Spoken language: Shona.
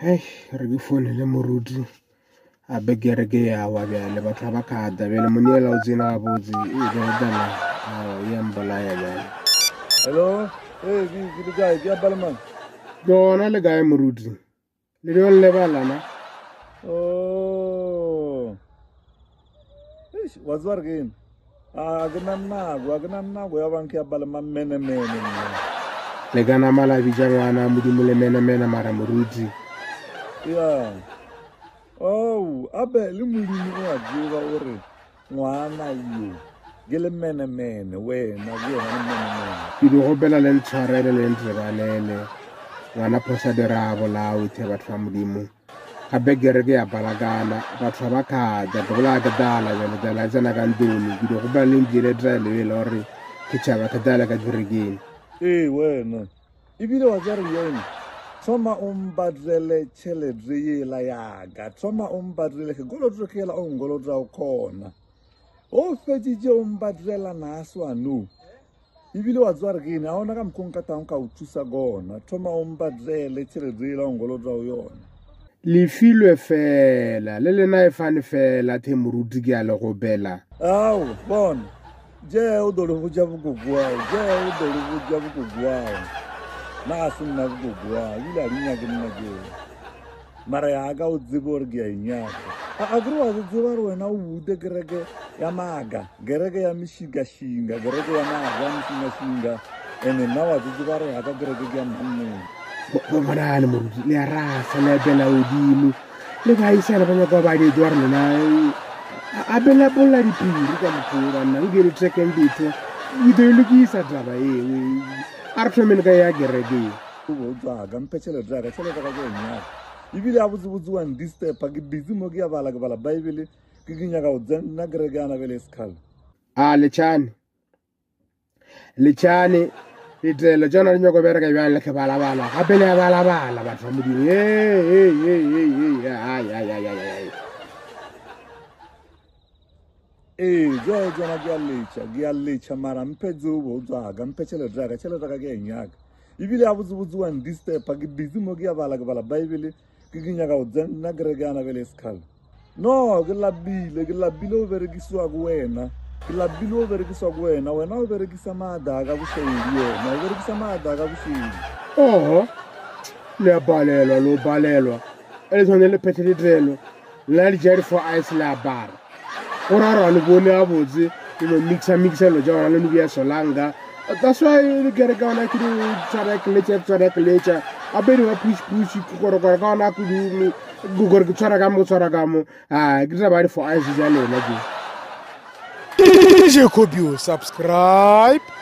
Hai, foli ḽe murudi a begerege yawa bjale ya batho ga ba khata bjale moniela o tsena gabotse e beedana ya hello ke le kae ke a paleman lona le kae morudi le leon lebalana oh. wa tseba re ke eno a ke na nako a ke na nako ya bang ke ya le mara morudi ya ou oh, abe le molimi o a jeba gore ngwana yo ke le menemene wena ke di gopela le letshwarele le ntebalele ngwana phosa di ra bolaothe batho ba modimo gape kereke ya balakana batho ba ba kgaja tebola ketala jaletala tsena ka ntoni ke di gopela le nkile traelebele gore ke tšhaba ketala ka kerekeng ee eh, wena ebile wa tsa re yone tsoma o mbadirele tšheledi yela yaka tsoma o mbadirele sekoloto ke ela o ngolotao kgona o fetsitse o mbadirela naa swanu ebile wa tsewa re ke ene ga ona ka mokgong ka tang ka o thusa kona tsoma o mbadirele tšheledi yela o ngolotao yona lefilwe fela le lena e fane fela the moruti ke a le gobela ao bona jeo dolebo ja bokoko ao jeo dolebo ja bokoko ao nagase nna kobobowa ebile a dinyake nna keo mara yaka o tsebe gore ke ya enyaka a kere wa se tseba re wena o bute kereke ya maaka kereke ya mešikašinga kereke ya maaka ya mešikašinga and-e nna wa se tseba re yaka kereke ke ya mmanneng bomonane moruti le arasa le apela odimo le baaisana ba nyaka badedi wa re nena apela e, polola dipiri ka mokgoo bannang ke e le trekeng ditho ditho e lokisa taba eo e, ari thomeni ka yakerekeebile abuzibuziwa ndisturba kidizimokuyabala kubala bayibile kikinyaka uzanakereke anabele sikhal a lechani lechani itelo tsona linyoko bereka ibane lekhebalabala gapele yabalabala batho ba modimo ee ee jaejana ke a lecha ke a lecha mara mphetse o botswaka mphe tšheletaka tšheletaka ke a nyaka ebile a botsebotsewang distepa ke busy mo ke a bala ke bala baebele ke ke nyaka go tsena nna kereke anabele sekale no ke labile ke labile o berekisiwa ko wena ke labile o berekisiwa ko wena wena o berekisa maadaka bosedi wena o berekisa maadaka bosedi oho le a balelwa le o balelwa e le tshwane e le phetheledrelo lna le jadi for ice le a bara gore a rane bone a botse ebe mixa mixa elo ja ona le nobia solanka taswy kere ka ona kere tshwarakeletša tshwarakeletša gape ne wa push push kgorekore ka ona kodume kgore ke tshwara ka mo tshwara ka mo ke tsa bare for ice ja lena ke jacobio subscribe